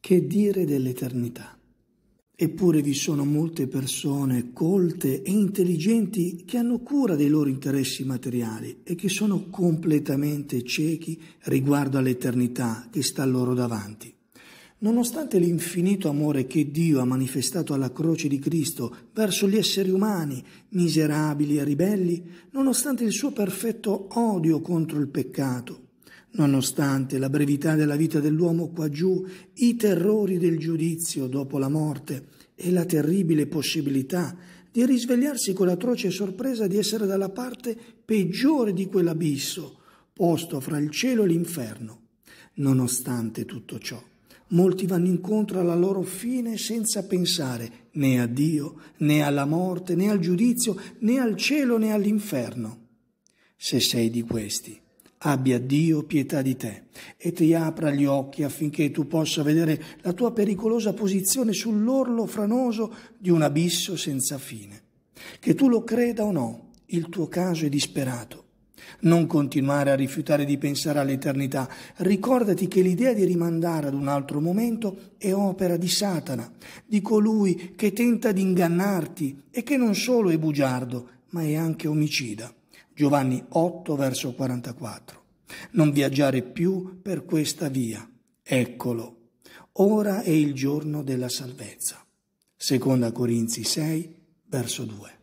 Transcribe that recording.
Che dire dell'eternità? Eppure vi sono molte persone colte e intelligenti che hanno cura dei loro interessi materiali e che sono completamente ciechi riguardo all'eternità che sta loro davanti. Nonostante l'infinito amore che Dio ha manifestato alla croce di Cristo verso gli esseri umani, miserabili e ribelli, nonostante il suo perfetto odio contro il peccato, nonostante la brevità della vita dell'uomo qua giù, i terrori del giudizio dopo la morte e la terribile possibilità di risvegliarsi con l'atroce sorpresa di essere dalla parte peggiore di quell'abisso posto fra il cielo e l'inferno. Nonostante tutto ciò, molti vanno incontro alla loro fine senza pensare né a Dio, né alla morte, né al giudizio, né al cielo, né all'inferno. Se sei di questi, abbia Dio pietà di te e ti apra gli occhi affinché tu possa vedere la tua pericolosa posizione sull'orlo franoso di un abisso senza fine. Che tu lo creda o no, il tuo caso è disperato. Non continuare a rifiutare di pensare all'eternità. Ricordati che l'idea di rimandare ad un altro momento è opera di Satana, di colui che tenta di ingannarti e che non solo è bugiardo, ma è anche omicida. Giovanni 8 verso 44. Non viaggiare più per questa via. Eccolo. Ora è il giorno della salvezza. Seconda Corinzi 6 verso 2.